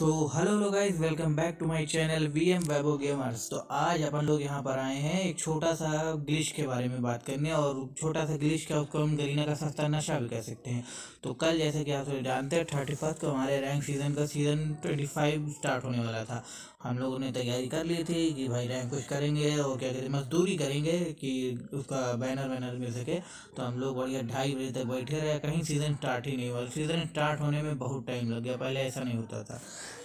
So hello low guys welcome back to my channel V M Weibo gamers तो आज अपन लोग यहाँ पर आए हैं एक छोटा सा ग्लिच के बारे में बात करने और छोटा सा ग्लिच का उसको हम गरीना का सस्ता नशा भी कह सकते हैं। तो कल जैसे कि आप सब जानते हैं थर्टी फ़र्स्ट को हमारे रैंक सीज़न का सीज़न ट्वेंटी फाइव स्टार्ट होने वाला था। हम लोगों ने तैयारी कर ली थी कि भाई रैंक कुछ करेंगे और क्या करें, मजदूरी करेंगे कि उसका बैनर वैनर मिल सके। तो हम लोग बढ़िया ढाई बजे तक बैठे रहे, कहीं सीज़न स्टार्ट ही नहीं हुआ। सीज़न स्टार्ट होने में बहुत टाइम लग गया, पहले ऐसा नहीं होता था।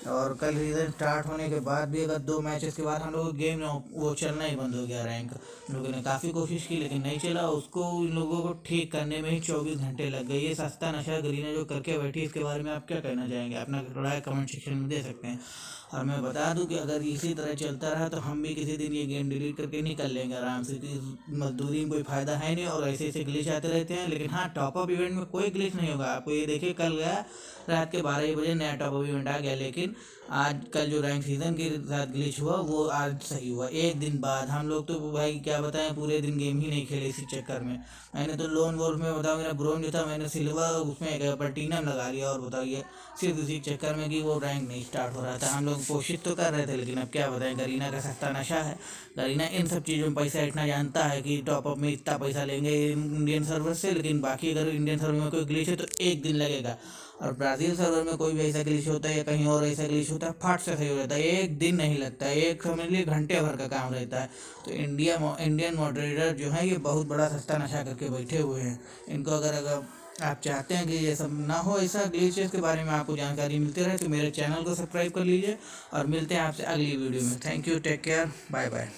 और कल रीज़न स्टार्ट होने के बाद भी अगर दो मैचेस के बाद हम लोग गेम वो चलना ही बंद हो गया रैंक लोगों ने काफ़ी कोशिश की लेकिन नहीं चला। उसको इन लोगों को ठीक करने में ही चौबीस घंटे लग गए। ये सस्ता नशा गरीना जो करके बैठी इसके बारे में आप क्या कहना चाहेंगे? अपना राय कमेंट सेक्शन में दे सकते हैं। और मैं बता दूँ कि अगर इसी तरह चलता रहा तो हम भी किसी दिन ये गेम डिलीट करके निकल लेंगे आराम से। मजदूरी में कोई फ़ायदा है नहीं और ऐसे ऐसे ग्लिच आते रहते हैं। लेकिन हाँ टॉपअप इवेंट में कोई ग्लिच नहीं होगा। आपको ये देखिए, कल गया, रात के बारह बजे नया टॉपअप इवेंट आ गया। लेकिन आज कल जो रैंक सीज़न के साथ ग्लिच हुआ, वो आज सही हुआ। एक दिन बाद हम लोग तो भाई क्या बताएँ, पूरे दिन गेम ही नहीं खेले इसी चक्कर में। मैंने तो लोन वोल्फ में बताओ मेरा ब्रोन जो था, मैंने सिल्वर उसमें एक लगा लिया और बताइए, सिर्फ़ इसी चक्कर में कि वो रैंक नहीं स्टार्ट हो रहा था। हम लोग कोशिश तो कर रहे थे, लेकिन अब क्या बताएँ गरीना का सस्ता नशा है। गरीना इन सब चीज़ों में पैसा इतना जानता है कि टॉपअप में इतना पैसा लेंगे इंडियन सर्वर से, लेकिन बाकी अगर इंडियन सर्वर में कोई ग्लिच है तो एक दिन लगेगा। और ब्राज़ील सर्वर में कोई भी ऐसा ग्लिच होता है या कहीं और ऐसा ग्लिच होता है, फट से सही हो जाता है, एक दिन नहीं लगता है, एक समझ लिए घंटे भर का काम रहता है। तो इंडिया इंडियन मॉडरेटर जो है, ये बहुत बड़ा सस्ता नशा करके बैठे हुए हैं। इनको अगर अगर आप चाहते हैं कि ये सब ना हो, ऐसा ग्लिचेस के बारे में आपको जानकारी मिलती रहे तो मेरे चैनल को सब्सक्राइब कर लीजिए और मिलते हैं आपसे अगली वीडियो में। Thank you take care bye bye